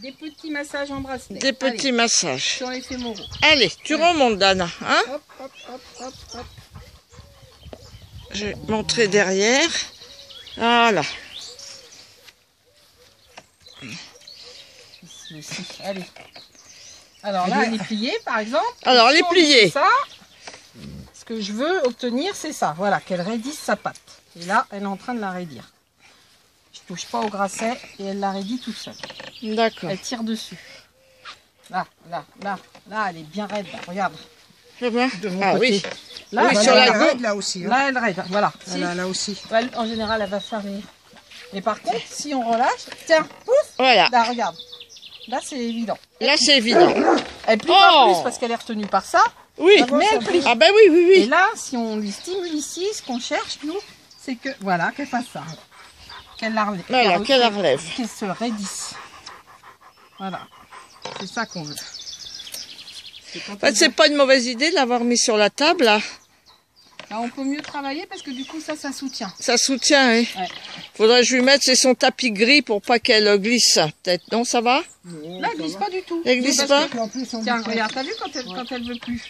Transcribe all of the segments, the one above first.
Des petits massages en bracelet. Des petits Allez, massages. sur les fémoraux. Allez, tu remontes, Dana. Hein Hop, hop, hop, hop, hop. Je vais montrer derrière. Voilà. Allez. Alors là, elle est pliée, par exemple. Alors, les pliés. Ça, ce que je veux obtenir, c'est ça. Voilà, qu'elle raidisse sa patte. Et là, elle est en train de la raidir. Je touche pas au grasset et elle la raidit toute seule. D'accord. Elle tire dessus. Là, là, là, là, elle est bien raide. là. Regarde. C'est bien De mon Ah côté. oui. Là, Oui, elle sur est la raide. gauche. raide, là aussi. Hein. Là, elle raide. Voilà. Si. Là, là aussi. Elle, en général, elle va faire les... Mais par contre, si on relâche, tiens, pouf, Voilà. là, regarde. Là, c'est évident. Là, c'est évident. Elle plie Oh pas plus parce qu'elle est retenue par ça. Oui. Mais elle plie. Ah ben oui, oui, Et oui. là, si on lui stimule ici, ce qu'on cherche, nous, c'est que, voilà, qu'elle fasse ça. Qu'elle la relève. Voilà, qu'elle se raidisse. Voilà. C'est ça qu'on veut. En fait, c'est pas une mauvaise idée de l'avoir mis sur la table, là. Là, on peut mieux travailler parce que du coup, ça, ça soutient. Ça soutient, hein. Ouais. Faudrait que je lui mette, c'est son tapis gris pour pas qu'elle glisse, peut-être. Non, ça va? Là, elle glisse pas du tout. Elle glisse pas? que- En plus, on Tiens, regarde, t'as vu quand elle, quand elle veut plus?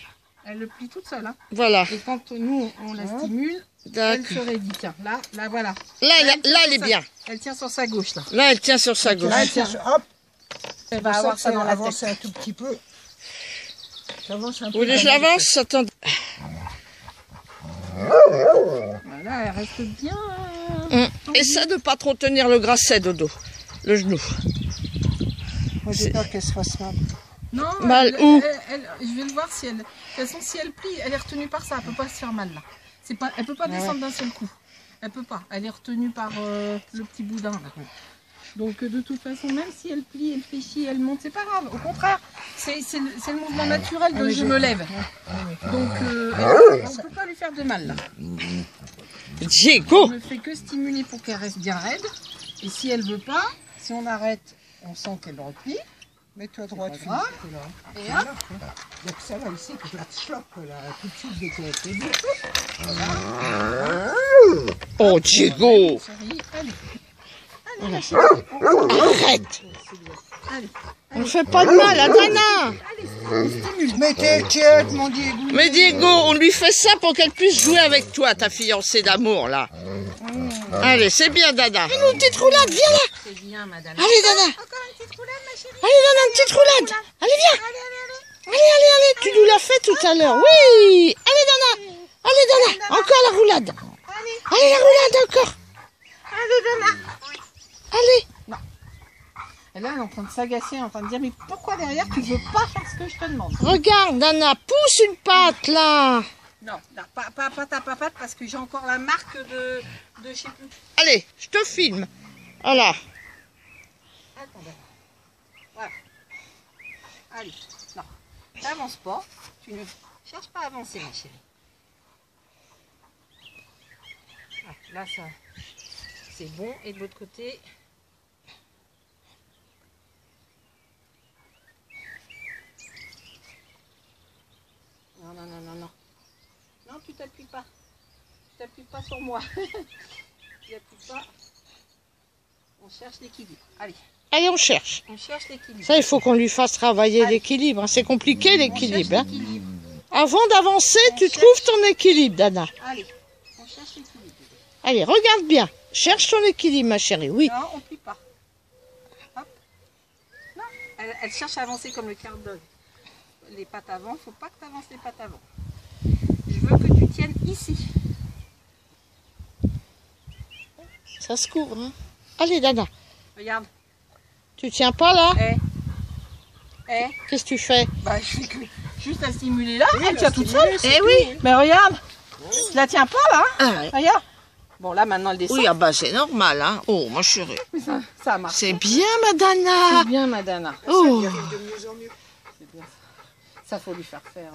Elle le plie toute seule. Hein. Voilà. Et quand nous, on la stimule, elle D'accord. se raidit. Tiens, là, là, voilà. Là, elle, elle tient là, sur elle est sa- bien. Elle tient sur sa gauche, là. Là, elle tient sur sa gauche. Là, tiens, hop, Elle va avoir ça dans la tête. un tout petit peu. J'avance un peu. Vous voulez que je l'avance Attendez. Voilà, elle reste bien. Hum. Et ça de pas trop tenir le grasset, Dodo. Le genou. Moi, j'ai peur qu'elle se fasse mal. Non, Mal elle- où elle- elle- Je vais le voir si elle. De toute façon, si elle plie, elle est retenue par ça. Elle peut pas se faire mal là. C'est pas. Elle peut pas descendre d'un seul coup. Elle peut pas. Elle est retenue par euh, le petit boudin là. Donc de toute façon, même si elle plie, elle fléchit, elle monte, c'est pas grave. Au contraire, c'est c'est le, mouvement naturel de je me lève. Donc euh, elle- on peut pas lui faire de mal là. On ne fait que stimuler pour qu'elle reste bien raide. Et si elle veut pas, si on arrête, on sent qu'elle replie. Mets-toi droite, là. Et hop, Il y a que ça, là, ici, que je la chope, là, tout de suite, dès qu'elle est bien. Oh, Diego allez. Arrête Allez. On ne fait pas de mal à Dana Mais t'es quiète, mon Diego. Mais Diego, on lui fait ça pour qu'elle puisse jouer avec toi, ta fiancée d'amour, là. Allez, c'est bien, Dana. Fais-nous une petite roulade, viens là C'est bien, madame. Allez, Dana Encore une Allez, Dana, une petite roulade Allez, viens Allez, allez, allez. Allez, allez, allez, tu nous l'as fait tout à l'heure. Oui Allez, Dana Allez, Dana Encore la roulade Allez, la roulade, encore allez, Dana. Allez Et là, elle est en train de s'agacer, en train de dire Mais pourquoi derrière tu veux pas faire ce que je te demande? Regarde, Dana, pousse une patte, là Non, là, pas, pas, pas ta papate parce que j'ai encore la marque de, de je sais plus. Allez, je te filme. Voilà. Attends. Allez, non. T'avances pas. Tu ne cherches pas à avancer, ma chérie. Ah, là, ça. C'est bon. Et de l'autre côté? Non, non, non, non, non. Non, tu t'appuies pas. Tu t'appuies pas sur moi. tu t'appuies pas. On cherche l'équilibre. Allez, Allez, on cherche. on cherche l'équilibre. Ça, il faut qu'on lui fasse travailler l'équilibre. hein. C'est compliqué, l'équilibre. hein. l'équilibre. Avant d'avancer, tu cherche. trouves ton équilibre, Dana. Allez, on cherche l'équilibre. Allez, regarde bien. Cherche ton équilibre, ma chérie. Oui. Non, on plie pas. Hop. Non, elle, elle cherche à avancer comme le d'œil. Les pattes avant, faut pas que tu avances les pattes avant. Je veux que tu tiennes ici. Ça se couvre. hein. Allez, Dana. Regarde. Tu tiens pas là Eh. Eh. Qu'est-ce que tu fais Bah, je fais que juste la stimuler là. elle tient toute seule. Eh oui. Mais regarde. Tu la tiens pas là. hein. ah, ouais. Regarde. Bon, là maintenant elle descend. Oui, ah bah c'est normal. Hein. Oh, ma chérie. Mais ça, ça marche. C'est bien, ma Dana. C'est bien, Madana. Oh. De mieux en mieux. Ça faut lui faire faire.